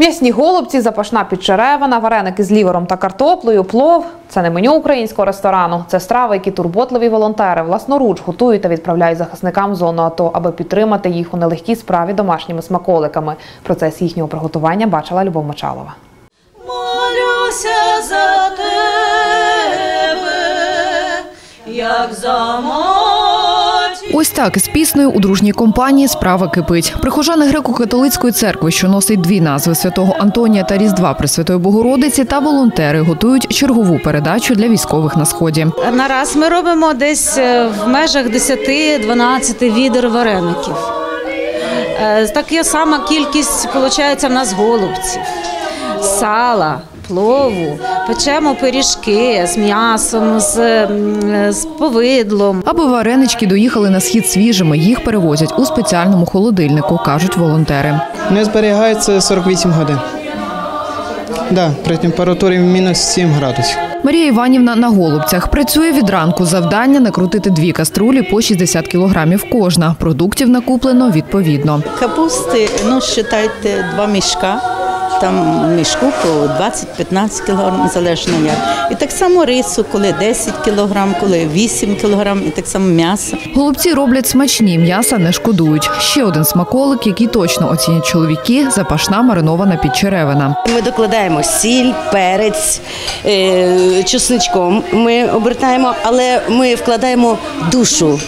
М'ясні голубці, запашна підчеревина, вареники з лівером та картоплею, плов це не меню українського ресторану. Це страви, які турботливі волонтери власноруч готують та відправляють захисникам зону АТО, аби підтримати їх у нелегкій справі домашніми смаколиками. Процес їхнього приготування бачила Любов Мочалова. Молюся за тебе, як за матір. Ось так із піснею у дружній компанії справа кипить. Прихожани греко-католицької церкви, що носить дві назви святого Антонія та Різдва Пресвятої Богородиці, та волонтери готують чергову передачу для військових на сході. Нараз ми робимо десь е, в межах 10-12 відер вареників. Е, Така сама кількість виходить в нас голубців, сала, плову, печемо пиріжки з м'ясом, з, з повидлом. Аби варенички доїхали на схід свіжими, їх перевозять у спеціальному холодильнику, кажуть волонтери. Не зберігається 48 годин. Да, при температурі мінус 7 градусів. Марія Іванівна на голубцях працює від ранку. Завдання накрутити дві каструлі по 60 кілограмів кожна. Продуктів накуплено відповідно. Капусти, ну, считайте, два мішка. Там мішку по 20-15 кг, залежно як. І так само рису, коли 10 кг, коли 8 кг, і так само м'ясо. Голубці роблять смачні, м'яса не шкодують. Ще один смаколик, який точно оцінять чоловіки – запашна маринована підчеревина. Ми докладаємо сіль, перець, е, чесничком. Ми обертаємо, але ми вкладаємо душу.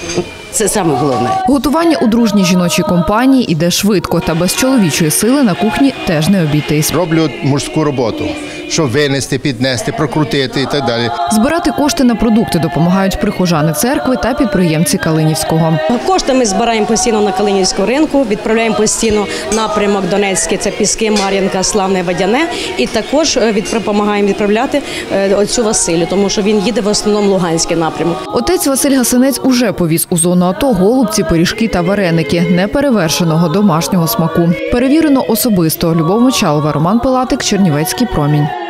Це саме головне. Готування у дружній жіночій компанії іде швидко, та без чоловічої сили на кухні теж не обійтись. роблю мужську роботу, щоб винести, піднести, прокрутити і так далі. Збирати кошти на продукти допомагають прихожани церкви та підприємці Калинівського. Кошти ми збираємо постійно на Калинівську ринку, відправляємо постійно напрямок Донецький, це Піски, Мар'їнка, Славне, Водяне. І також е, допомагаємо відправляти е, отцю Василю, тому що він їде в основному Луганський напрямок. Отець Василь Гасинець уже повіз у зону АТО голубці, пиріжки та вареники неперевершеного домашнього смаку. Перевірено особисто. Любов Мочалова, Роман Пилатик, Чернівецький промінь.